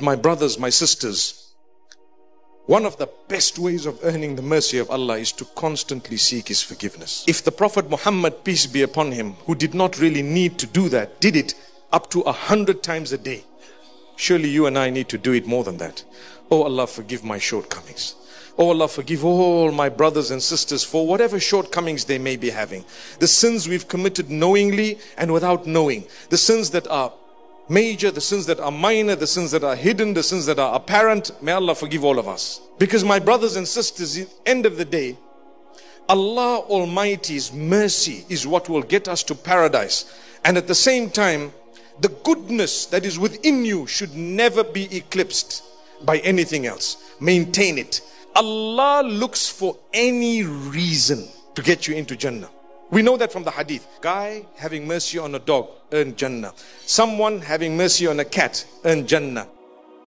My brothers, my sisters, one of the best ways of earning the mercy of Allah is to constantly seek His forgiveness. If the Prophet Muhammad, peace be upon him, who did not really need to do that, did it up to a hundred times a day, surely you and I need to do it more than that. Oh Allah, forgive my shortcomings. Oh Allah, forgive all my brothers and sisters for whatever shortcomings they may be having. The sins we've committed knowingly and without knowing. The sins that are major, the sins that are minor, the sins that are hidden, the sins that are apparent. May Allah forgive all of us. Because my brothers and sisters, at the end of the day, Allah Almighty's mercy is what will get us to paradise. And at the same time, the goodness that is within you should never be eclipsed by anything else. Maintain it. Allah looks for any reason to get you into Jannah. We know that from the hadith. Guy having mercy on a dog earned Jannah. Someone having mercy on a cat earned Jannah.